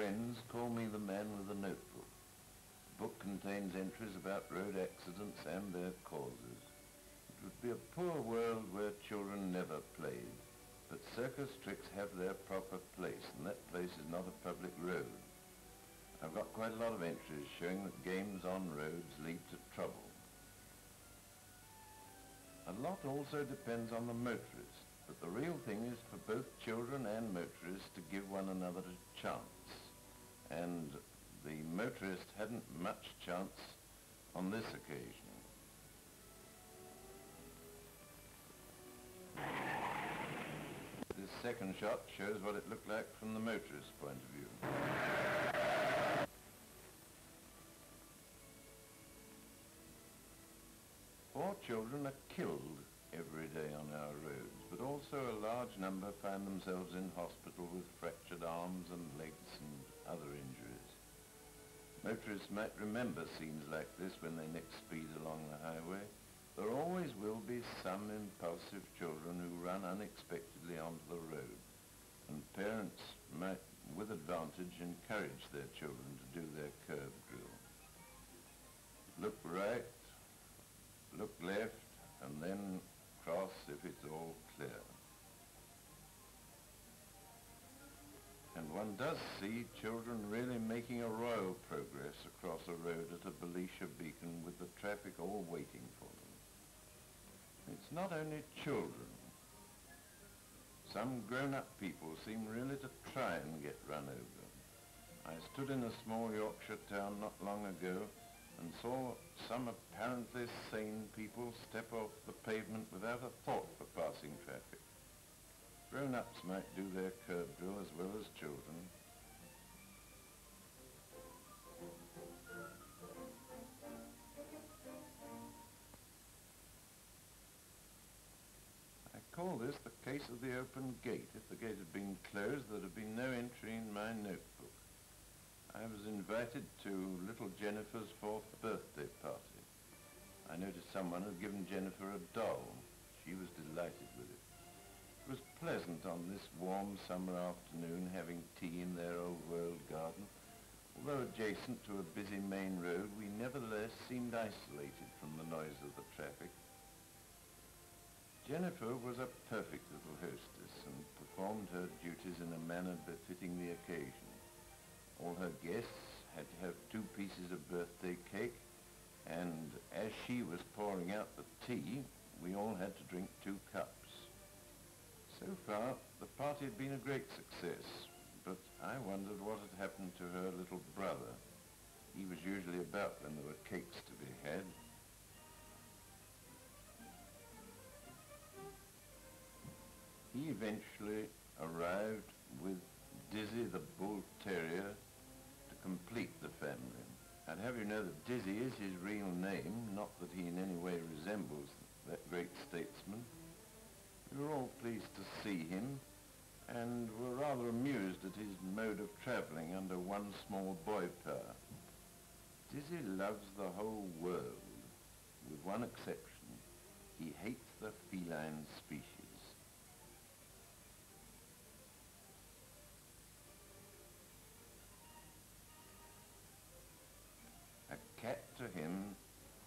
Friends call me the man with the notebook. The book contains entries about road accidents and their causes. It would be a poor world where children never played, but circus tricks have their proper place, and that place is not a public road. I've got quite a lot of entries showing that games on roads lead to trouble. A lot also depends on the motorist, but the real thing is for both children and motorists to give one another a chance. And the motorist hadn't much chance on this occasion. This second shot shows what it looked like from the motorist's point of view. Four children are killed every day on our roads, but also a large number find themselves in hospital with fractured arms and legs and other injuries. Motorists might remember scenes like this when they next speed along the highway. There always will be some impulsive children who run unexpectedly onto the road, and parents might, with advantage, encourage their children to do their curb drill. Look right, look left, and then cross if it's all clear. And one does see children really making a royal progress across a road at a Belisha beacon with the traffic all waiting for them. It's not only children. Some grown-up people seem really to try and get run over. I stood in a small Yorkshire town not long ago and saw some apparently sane people step off the pavement without a thought for passing. Grown-ups might do their curb drill as well as children. I call this the case of the open gate. If the gate had been closed, there'd have been no entry in my notebook. I was invited to little Jennifer's fourth birthday party. I noticed someone had given Jennifer a doll. She was delighted was pleasant on this warm summer afternoon having tea in their old world garden. Although adjacent to a busy main road, we nevertheless seemed isolated from the noise of the traffic. Jennifer was a perfect little hostess and performed her duties in a manner befitting the occasion. All her guests had to have two pieces of birthday cake, and as she was pouring out the tea, we all had to drink two cups. So far, the party had been a great success, but I wondered what had happened to her little brother. He was usually about when there were cakes to be had. He eventually arrived with Dizzy the Bull Terrier to complete the family. I'd have you know that Dizzy is his real name, not that he in any way resembles that great statesman. We were all pleased to see him and were rather amused at his mode of travelling under one small boy pair. Dizzy loves the whole world, with one exception. He hates the feline species. A cat to him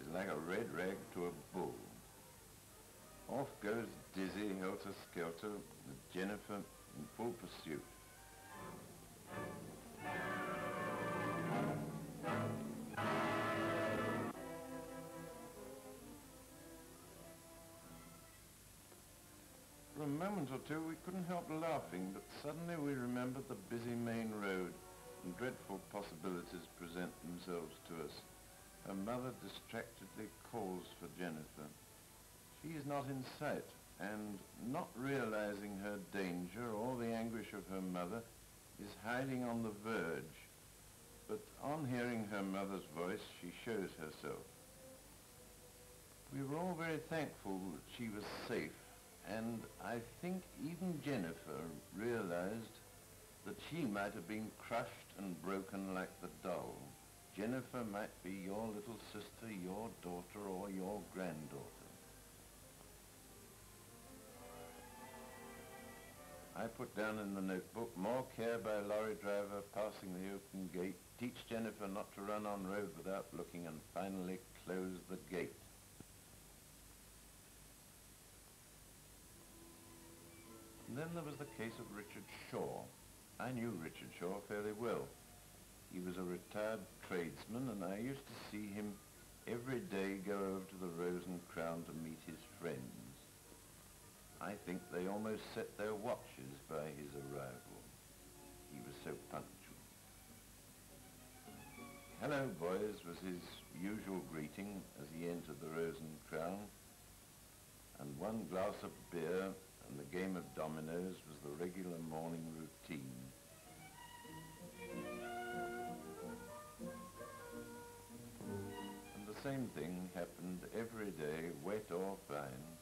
is like a red rag to a bull. Off goes Dizzy helter-skelter with Jennifer in full pursuit. For a moment or two we couldn't help laughing, but suddenly we remembered the busy main road and dreadful possibilities present themselves to us. Her mother distractedly calls for Jennifer. She is not in sight, and not realizing her danger or the anguish of her mother, is hiding on the verge. But on hearing her mother's voice, she shows herself. We were all very thankful that she was safe, and I think even Jennifer realized that she might have been crushed and broken like the doll. Jennifer might be your little sister, your daughter, or your granddaughter. I put down in the notebook, more care by lorry driver passing the open gate, teach Jennifer not to run on road without looking, and finally close the gate. And then there was the case of Richard Shaw. I knew Richard Shaw fairly well. He was a retired tradesman and I used to see him every day go over to the Rose and Crown to meet his friends. I think they almost set their watches by his arrival. He was so punctual. Hello, boys, was his usual greeting as he entered the Rose and Crown. And one glass of beer and the game of dominoes was the regular morning routine. And the same thing happened every day, wet or fine.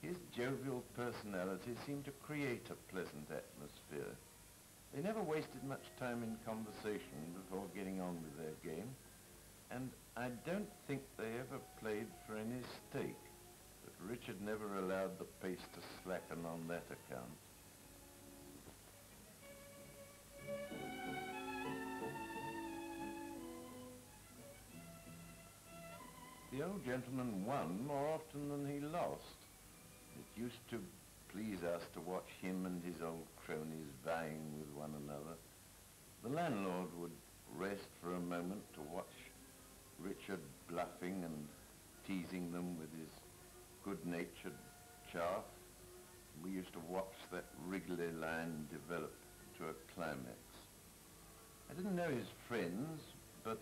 His jovial personality seemed to create a pleasant atmosphere. They never wasted much time in conversation before getting on with their game, and I don't think they ever played for any stake. But Richard never allowed the pace to slacken on that account. The old gentleman won more often than he lost. It used to please us to watch him and his old cronies vying with one another. The landlord would rest for a moment to watch Richard bluffing and teasing them with his good-natured chaff. We used to watch that wriggly line develop to a climax. I didn't know his friends, but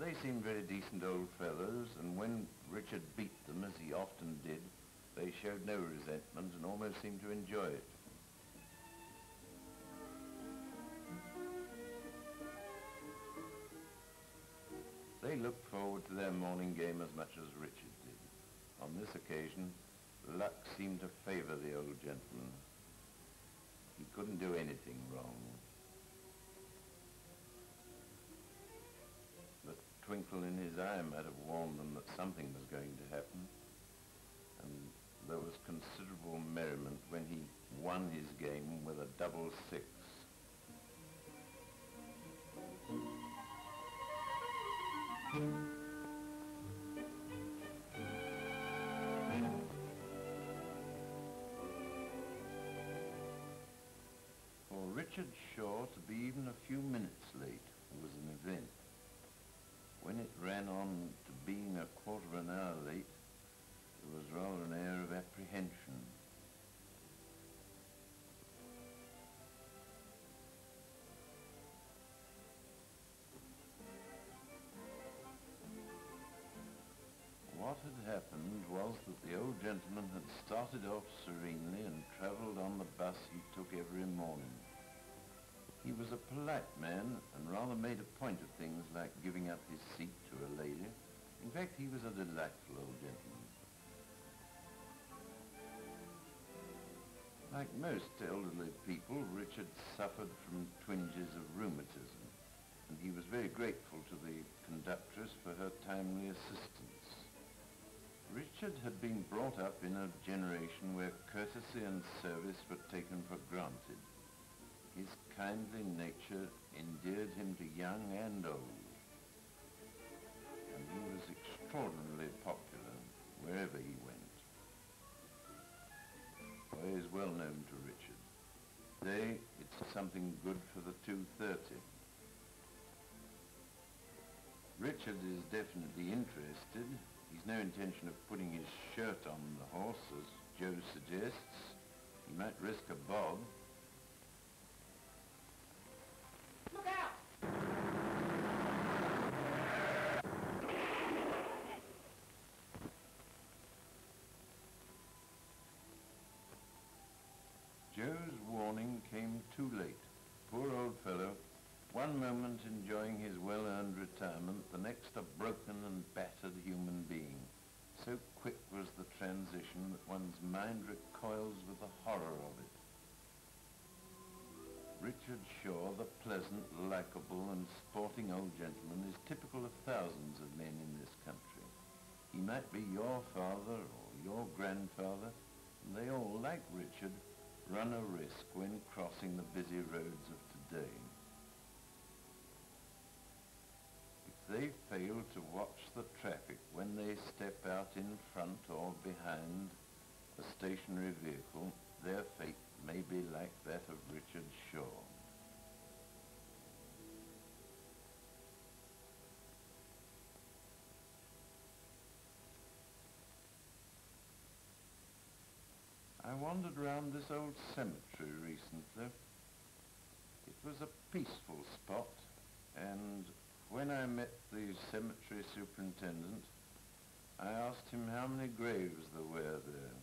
they seemed very decent old fellows, and when Richard beat them, as he often did, they showed no resentment and almost seemed to enjoy it. They looked forward to their morning game as much as Richard did. On this occasion, luck seemed to favor the old gentleman. He couldn't do anything wrong. The twinkle in his eye might have warned them that something was going to happen. There was considerable merriment when he won his game with a double six. For Richard Shaw to be even a few minutes late was an event. When it ran on to being a quarter of an hour late, was rather an air of apprehension. What had happened was that the old gentleman had started off serenely and travelled on the bus he took every morning. He was a polite man and rather made a point of things like giving up his seat to a lady. In fact, he was a delightful old gentleman. Like most elderly people, Richard suffered from twinges of rheumatism, and he was very grateful to the conductress for her timely assistance. Richard had been brought up in a generation where courtesy and service were taken for granted. His kindly nature endeared him to young and old, and he was extraordinarily popular wherever he went. Is well known to Richard. Today, it's something good for the 230. Richard is definitely interested. He's no intention of putting his shirt on the horse, as Joe suggests. He might risk a bob. Look out! Joe's warning came too late. Poor old fellow, one moment enjoying his well-earned retirement, the next a broken and battered human being. So quick was the transition that one's mind recoils with the horror of it. Richard Shaw, the pleasant, likable and sporting old gentleman, is typical of thousands of men in this country. He might be your father or your grandfather, and they all, like Richard, run a risk when crossing the busy roads of today. If they fail to watch the traffic when they step out in front or behind a stationary vehicle, their fate may be like that of Richard Shaw. I wandered round this old cemetery recently. It was a peaceful spot, and when I met the cemetery superintendent, I asked him how many graves there were there.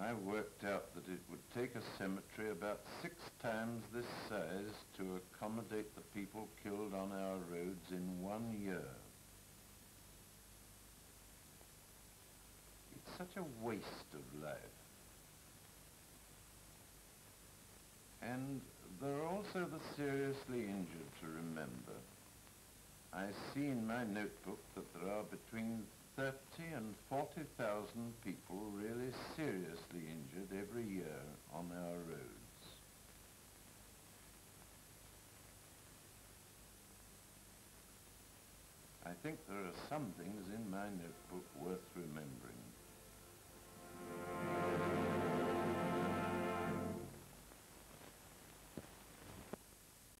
I worked out that it would take a cemetery about six times this size to accommodate the people killed on our roads in one year. It's such a waste of life. And there are also the seriously injured to remember. I see in my notebook that there are between 30 and 40,000 people really seriously injured every year on our roads. I think there are some things in my notebook worth remembering.